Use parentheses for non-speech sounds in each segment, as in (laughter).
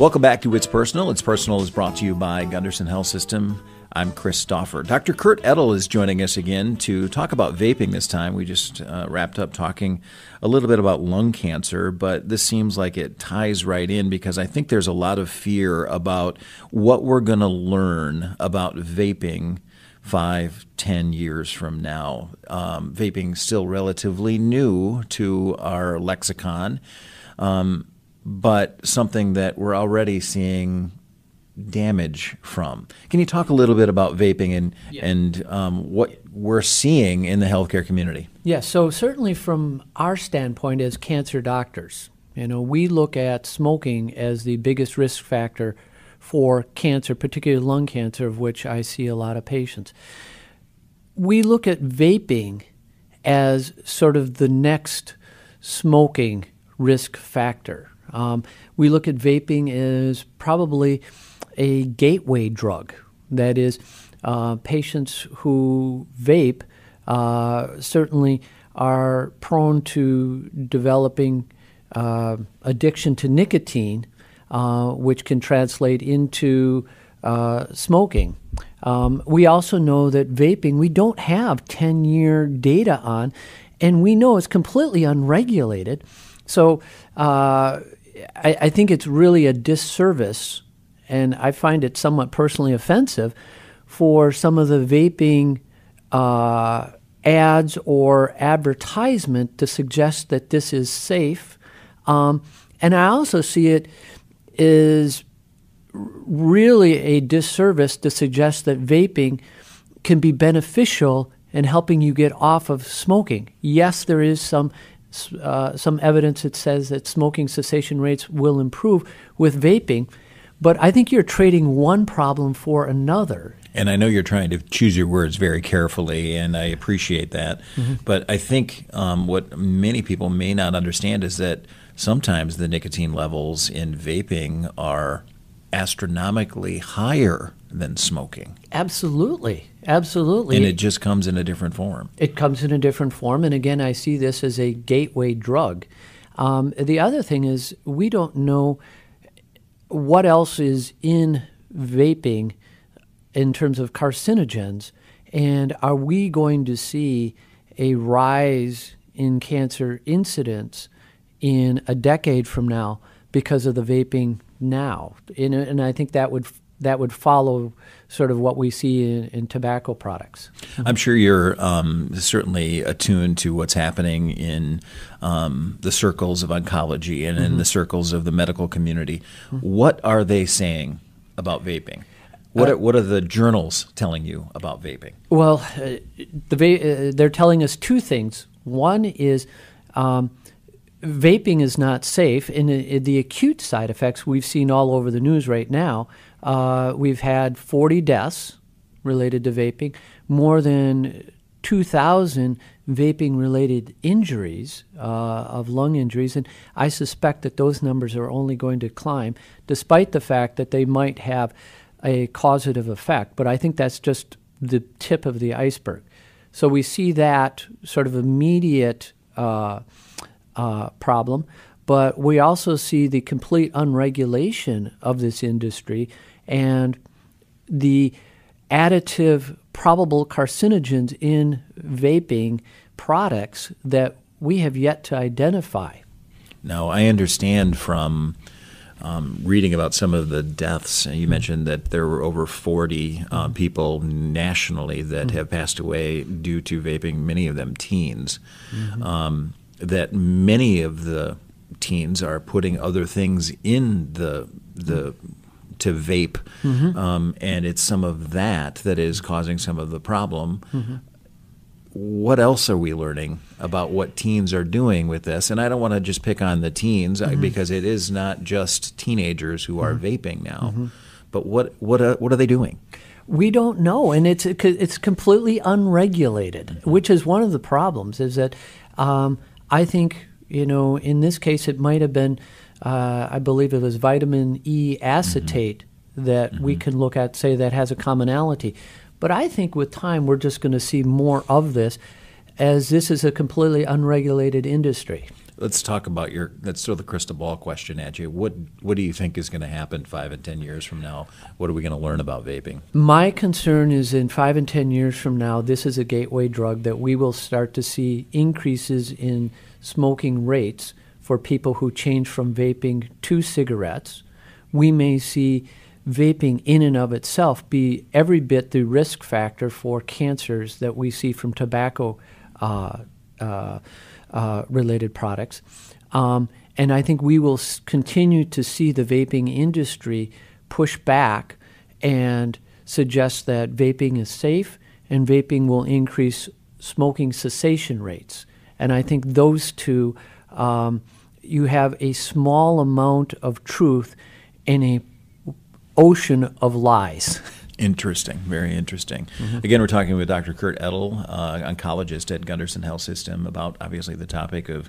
Welcome back to It's Personal. It's Personal is brought to you by Gundersen Health System. I'm Chris Stauffer. Dr. Kurt Oettel is joining us again to talk about vaping this time. We just uh, wrapped up talking a little bit about lung cancer, but this seems like it ties right in because I think there's a lot of fear about what we're going to learn about vaping five, ten years from now. Um, vaping still relatively new to our lexicon. Um, but something that we're already seeing damage from. Can you talk a little bit about vaping and yeah. and um, what we're seeing in the healthcare community? Yes. Yeah, so certainly from our standpoint as cancer doctors, you know, we look at smoking as the biggest risk factor for cancer, particularly lung cancer, of which I see a lot of patients. We look at vaping as sort of the next smoking risk factor. Um, we look at vaping as probably a gateway drug. That is, uh, patients who vape uh, certainly are prone to developing uh, addiction to nicotine, uh, which can translate into uh, smoking. Um, we also know that vaping, we don't have 10 year data on, and we know it's completely unregulated. So uh, I, I think it's really a disservice, and I find it somewhat personally offensive for some of the vaping uh, ads or advertisement to suggest that this is safe. Um, and I also see it is really a disservice to suggest that vaping can be beneficial in helping you get off of smoking. Yes, there is some uh, some evidence that says that smoking cessation rates will improve with vaping. But I think you're trading one problem for another. And I know you're trying to choose your words very carefully, and I appreciate that. Mm-hmm. But I think um, what many people may not understand is that sometimes the nicotine levels in vaping are astronomically higher than smoking. Absolutely. Absolutely. And it just comes in a different form. It comes in a different form. And again, I see this as a gateway drug. Um, the other thing is, we don't know what else is in vaping in terms of carcinogens. And are we going to see a rise in cancer incidence in a decade from now because of the vaping now. And, and I think that would that would follow sort of what we see in, in tobacco products. I'm sure you're um, certainly attuned to what's happening in um, the circles of oncology and mm-hmm. in the circles of the medical community. Mm-hmm. What are they saying about vaping? What are, uh, what are the journals telling you about vaping? Well, uh, the va- uh, they're telling us two things. One is um, vaping is not safe. In, in, the acute side effects we've seen all over the news right now, uh, we've had 40 deaths related to vaping, more than 2,000 vaping related injuries uh, of lung injuries, and I suspect that those numbers are only going to climb, despite the fact that they might have a causative effect. But I think that's just the tip of the iceberg. So we see that sort of immediate. Uh, uh, problem, but we also see the complete unregulation of this industry and the additive probable carcinogens in vaping products that we have yet to identify. Now, I understand from um, reading about some of the deaths, you mentioned that there were over 40 uh, people nationally that mm-hmm. have passed away due to vaping, many of them teens. Mm-hmm. Um, that many of the teens are putting other things in the the to vape, mm-hmm. um, and it's some of that that is causing some of the problem. Mm-hmm. What else are we learning about what teens are doing with this? And I don't want to just pick on the teens uh, mm-hmm. because it is not just teenagers who are mm-hmm. vaping now, mm-hmm. but what what uh, what are they doing? We don't know, and it's it's completely unregulated, mm-hmm. which is one of the problems. Is that um, I think, you know, in this case, it might have been, uh, I believe it was vitamin E acetate mm-hmm. that mm-hmm. we can look at, say, that has a commonality. But I think with time, we're just going to see more of this as this is a completely unregulated industry. let's talk about your. Let's throw the crystal ball question at you. What What do you think is going to happen five and ten years from now? What are we going to learn about vaping? My concern is in five and ten years from now, this is a gateway drug that we will start to see increases in smoking rates for people who change from vaping to cigarettes. We may see vaping in and of itself be every bit the risk factor for cancers that we see from tobacco uh, uh, uh, related products. Um, and I think we will s- continue to see the vaping industry push back and suggest that vaping is safe and vaping will increase smoking cessation rates. And I think those two, um, you have a small amount of truth in a ocean of lies. (laughs) Interesting, very interesting. Mm-hmm. Again, we're talking with Dr. Kurt Oettel, uh, oncologist at Gundersen Health System, about obviously the topic of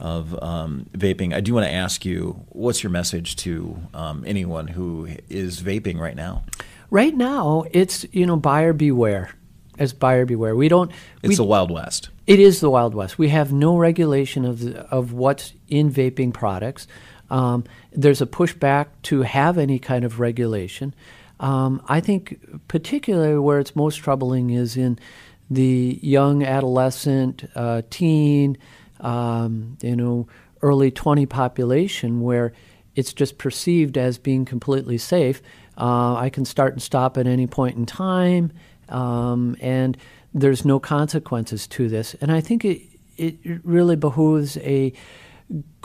of um, vaping. I do want to ask you, what's your message to um, anyone who is vaping right now? Right now, it's you know buyer beware. As buyer beware, we don't. It's we, the Wild West. It is the Wild West. We have no regulation of the, of what's in vaping products. Um, there's a pushback to have any kind of regulation. Um, I think, particularly where it's most troubling, is in the young adolescent, uh, teen, um, you know, early 20 population, where it's just perceived as being completely safe. Uh, I can start and stop at any point in time, um, and there's no consequences to this. And I think it, it really behooves a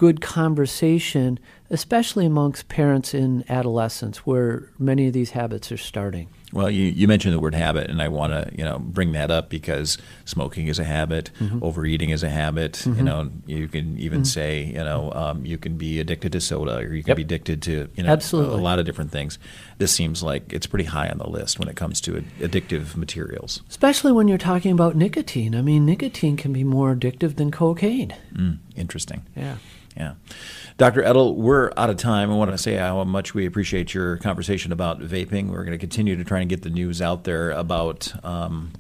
good conversation, especially amongst parents in adolescence, where many of these habits are starting. Well, you, you mentioned the word habit, and I want to you know bring that up because smoking is a habit, mm-hmm. overeating is a habit. Mm-hmm. You know, you can even mm-hmm. say you know um, you can be addicted to soda, or you can yep. be addicted to you know Absolutely. a lot of different things. This seems like it's pretty high on the list when it comes to addictive materials, especially when you're talking about nicotine. I mean, nicotine can be more addictive than cocaine. Mm, interesting. Yeah. Yeah. Dr. Oettel, we're out of time. I want to say how much we appreciate your conversation about vaping. We're going to continue to try and get the news out there about um,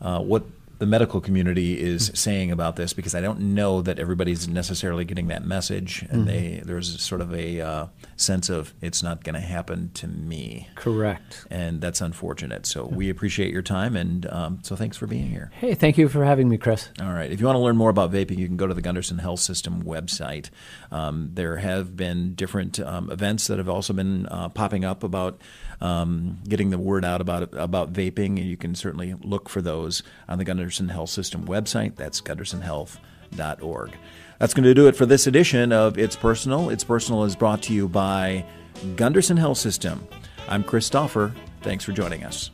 uh, what the medical community is saying about this because I don't know that everybody's necessarily getting that message, and mm-hmm. they there's sort of a uh, sense of it's not going to happen to me. Correct, and that's unfortunate. So we appreciate your time, and um, so thanks for being here. Hey, thank you for having me, Chris. All right, if you want to learn more about vaping, you can go to the Gundersen Health System website. Um, there have been different um, events that have also been uh, popping up about um, getting the word out about about vaping, and you can certainly look for those on the Gundersen Health System website. That's gundersenhealth.org. That's going to do it for this edition of It's Personal. It's Personal is brought to you by Gundersen Health System. I'm Chris. Thanks for joining us.